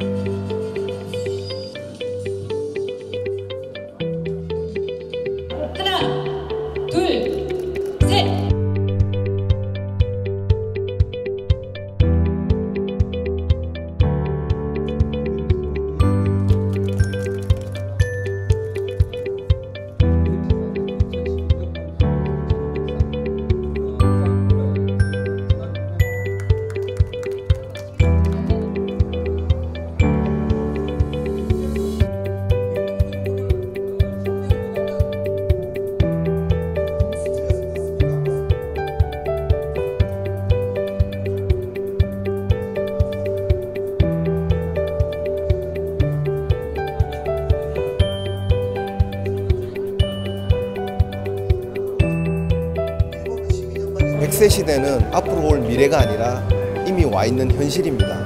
하 백세 시대는 앞으로 올 미래가 아니라 이미 와 있는 현실입니다.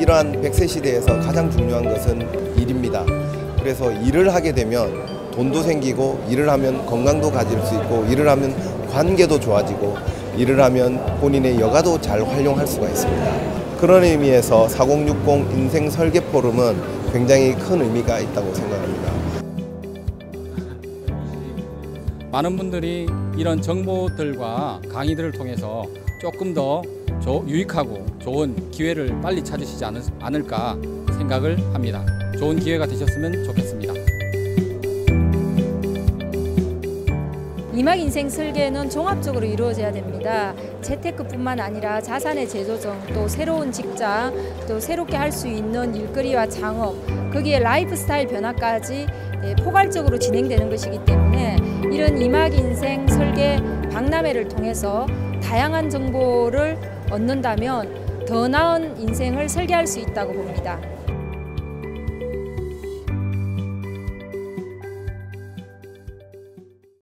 이러한 백세 시대에서 가장 중요한 것은 일입니다. 그래서 일을 하게 되면 돈도 생기고 일을 하면 건강도 가질 수 있고 일을 하면 관계도 좋아지고 일을 하면 본인의 여가도 잘 활용할 수가 있습니다. 그런 의미에서 4060 인생 설계 포럼은 굉장히 큰 의미가 있다고 생각합니다. 많은 분들이 이런 정보들과 강의들을 통해서 조금 더 조- 유익하고 좋은 기회를 빨리 찾으시지 않을, 않을까 생각을 합니다. 좋은 기회가 되셨으면 좋겠습니다. 이막 인생 설계는 종합적으로 이루어져야 됩니다. 재테크뿐만 아니라 자산의 재조정, 또 새로운 직장, 또 새롭게 할 수 있는 일거리와 창업, 거기에 라이프 스타일 변화까지 예, 포괄적으로 진행되는 것이기 때문에 이런 이막 인생 설계 박람회를 통해서 다양한 정보를 얻는다면 더 나은 인생을 설계할 수 있다고 봅니다.